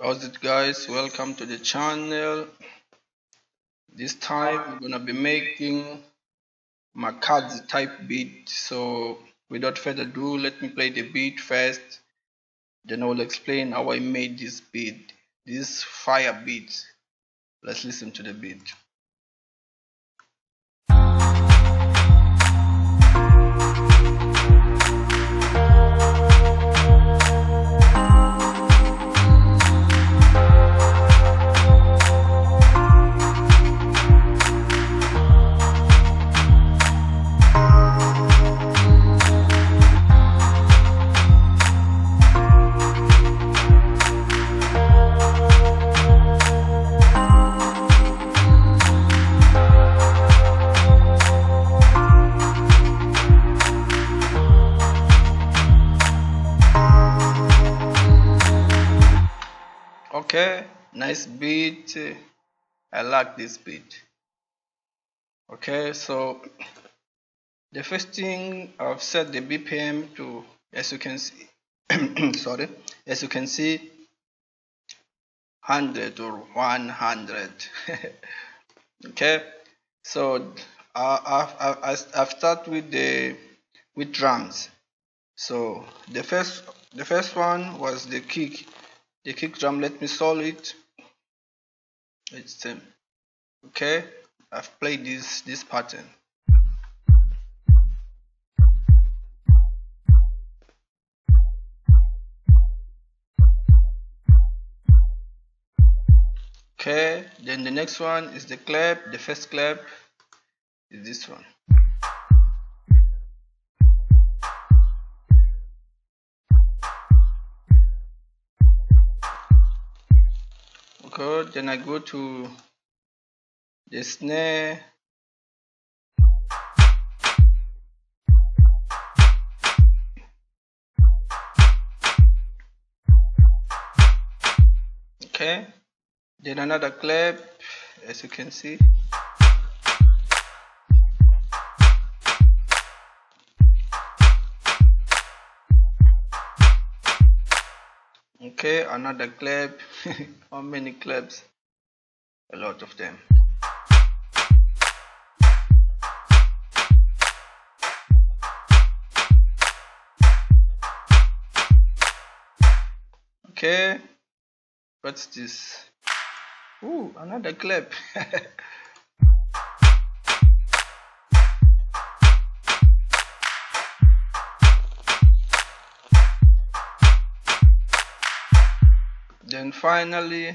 how's it guys? Welcome to the channel. This time we're gonna be making Makhadzi type beat. So without further ado let me play the beat first then I will explain how I made this beat this fire beat. Let's listen to the beat okay nice beat I like this beat okay so the first thing I've set the BPM to as you can see sorry as you can see 100 or 100 okay so I, I, I start with the with drums. So the first the first one was the kick the kick drum let me solve it. It's um, okay I've played this this pattern. Okay then the next one is the clap the first clap is this one then I go to the snare. Okay then another clap as you can see. Okay another clap how many claps a lot of them. Okay what's this? Ooh, another clap then finally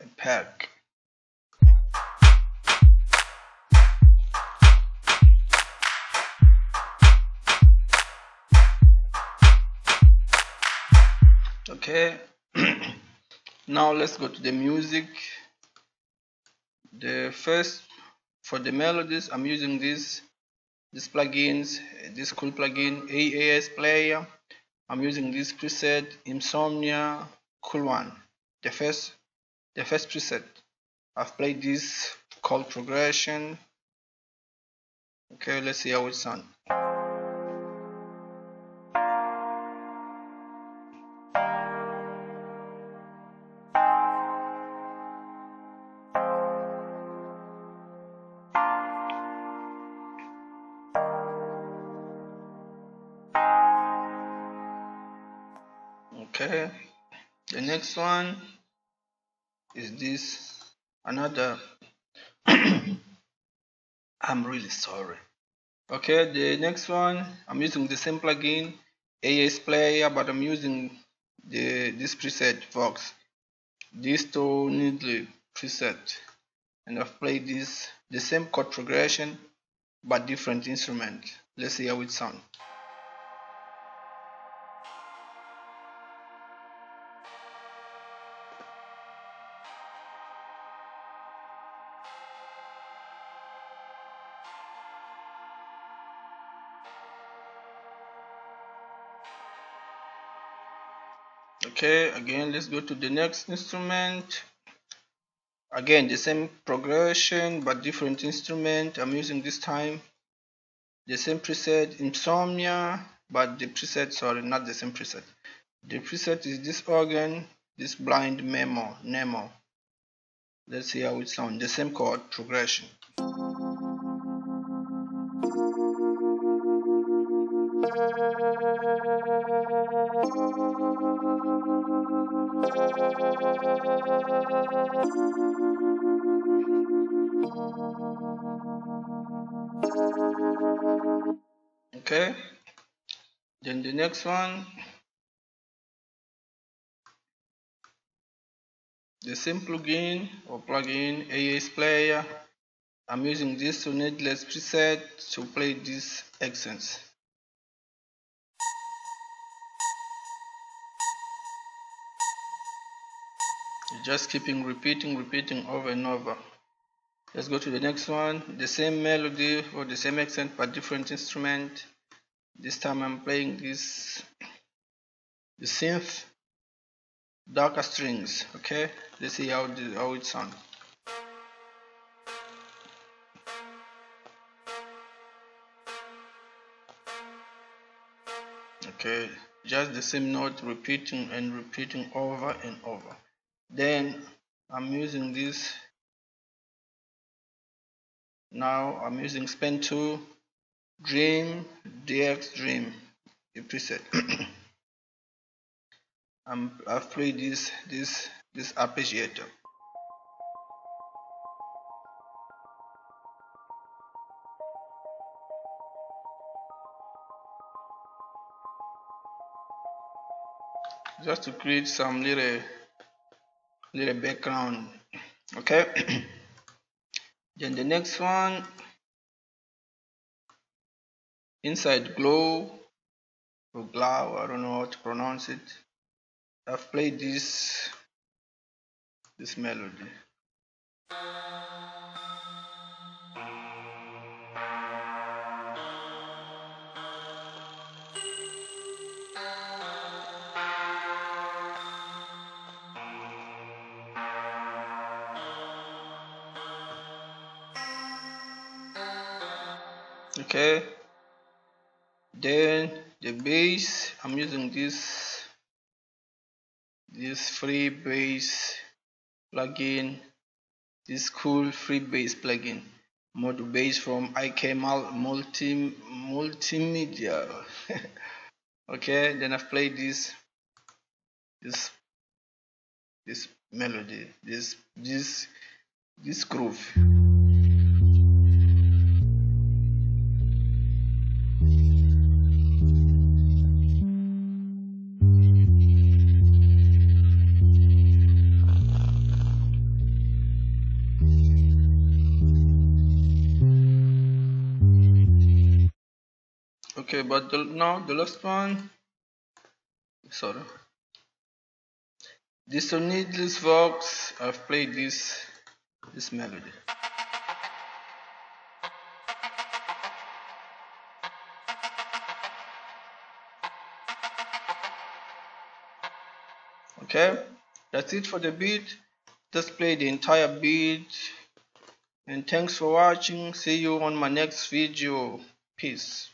a pack. Okay. Now let's go to the music. The first for the melodies i'm using this this plugins this cool plugin aas player i'm using this preset insomnia cool one. The first the first preset. I've played this chord progression. Okay let's see how it sounds okay. The next one is this. Another. I'm really sorry. Okay the next one I'm using the same plugin AS player but I'm using the this preset Vox this to needle preset. And I've played this the same chord progression but different instrument. Let's see how it sounds okay again let's go to the next instrument. Again the same progression but different instrument. I'm using this time the same preset insomnia but the preset sorry not the same preset. The preset is this organ this blind memo nemo. Let's see how it sounds. The same chord progression okay. Then the next one. The same plugin or plugin AS player. I'm using this to needless preset to play these accents just keeping repeating repeating over and over. Let's go to the next one. The same melody or the same accent but different instrument. This time I'm playing this the synth darker strings okay? Let's see how, the, how it sounds. Okay just the same note repeating and repeating over and over then I'm using this. Now I'm using Span 2 Dream DX Dream the preset. I'm, I've played this this this arpeggiator just to create some little little background okay? Then the next one inside glow or glow I don't know how to pronounce it. I've played this this melody okay. Then the bass I'm using this this free bass plugin this cool free bass plugin. Modo bass from IK multi multimedia. Okay then I've played this this this melody this this this groove okay but the, now the last one. Sorry. This needless vox I've played this this melody. Okay that's it for the beat. Just play the entire beat. And thanks for watching. See you on my next video. Peace